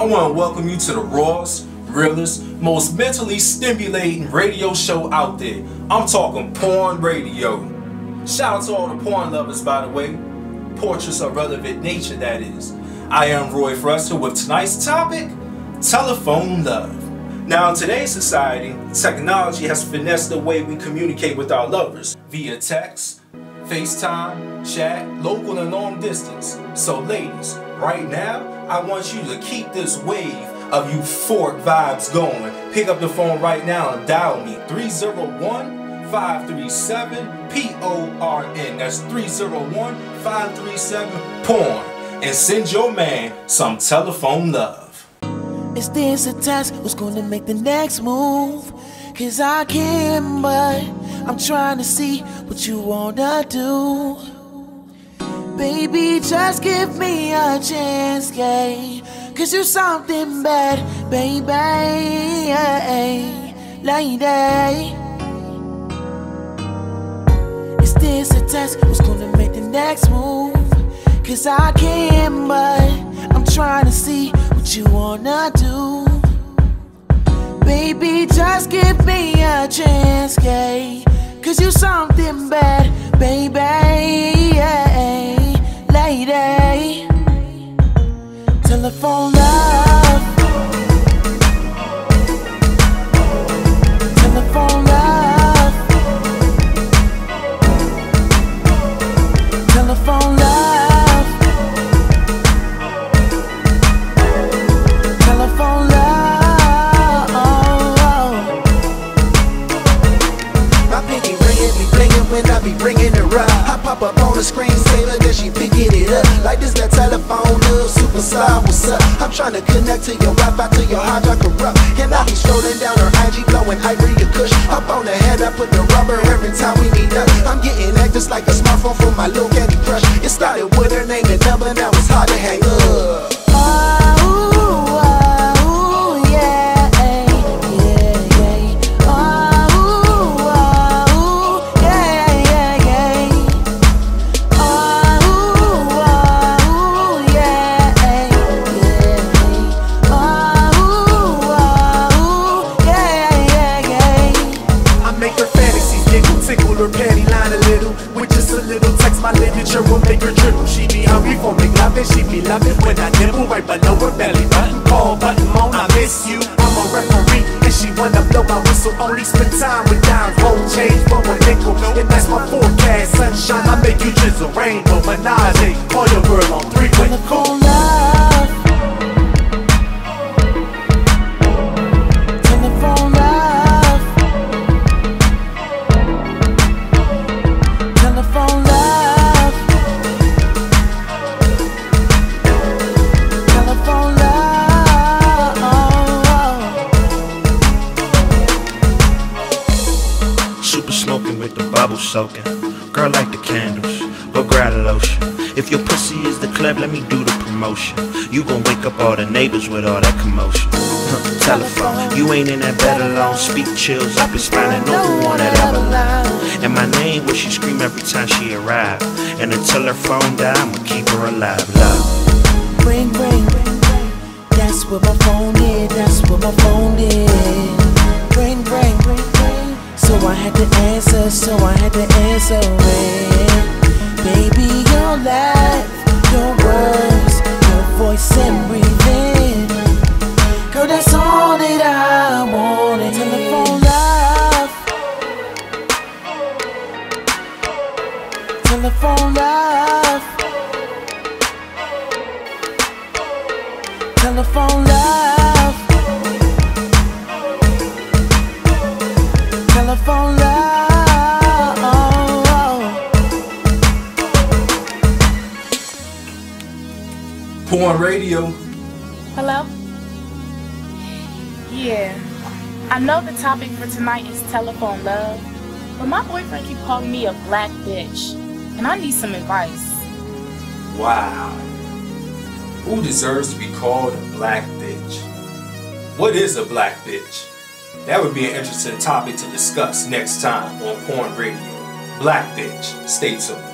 I want to welcome you to the rawest, realest, most mentally stimulating radio show out there. I'm talking porn radio. Shout out to all the porn lovers, by the way. Portraits of relevant nature, that is. I am Roy Frester with tonight's topic telephone love. Now, in today's society, technology has finessed the way we communicate with our lovers via text, FaceTime, chat, local and long distance. So, ladies, right now, I want you to keep this wave of euphoric vibes going. Pick up the phone right now and dial me 301 537 PORN. That's 301 537 PORN. And send your man some telephone love. Is this a test? Who's gonna make the next move? Cause I can, but I'm trying to see what you wanna do. Baby, just give me a chance, yeah. Cause you're something bad, baby. Yeah, Lady. Is this a test? Who's gonna make the next move? Cause I can, but I'm trying to see what you wanna do. Baby, just give me a chance, yeah. Cause you're something pop up on the screen, sailor, then she picking it up. Like this, that telephone, little super star, what's up? I'm trying to connect to your Wi-Fi, to your hard drive corrupt. And I be strolling down her IG, blowing ivory to kush. Up on the head, I put the rubber every time we meet up. I'm getting just like a smartphone for my little be loving when I nibble right below her belly button. Call button moan, I miss you. I'm a referee, and she wanna blow my whistle. Only spend time with dimes, won't change for a nickel. And that's my forecast, sunshine. I make you drizzle, rainbow, menage. Call your girl on three way. Telephone smoking with the bubble soaking. Girl like the candles, go grab the lotion. If your pussy is the club, let me do the promotion. You gon' wake up all the neighbors with all that commotion. Huh, telephone, you ain't in that bed alone. Speak chills up your spine and no one that ever lied. And my name, what she scream every time she arrive. And until her phone die, I'ma keep her alive. Love. Ring, ring, that's where my phone is, that's where my phone is. Ring, ring, so I had to answer, so I had to answer it. Baby, your laugh, your words, your voice and breathing. Girl, that's all that I wanted. Telephone love. Telephone love. Telephone love. Porn radio. Hello? Yeah. I know the topic for tonight is telephone love, but my boyfriend keep calling me a black bitch, and I need some advice. Wow. Who deserves to be called a black bitch? What is a black bitch? That would be an interesting topic to discuss next time on Porn Radio. Black bitch. Stay tuned.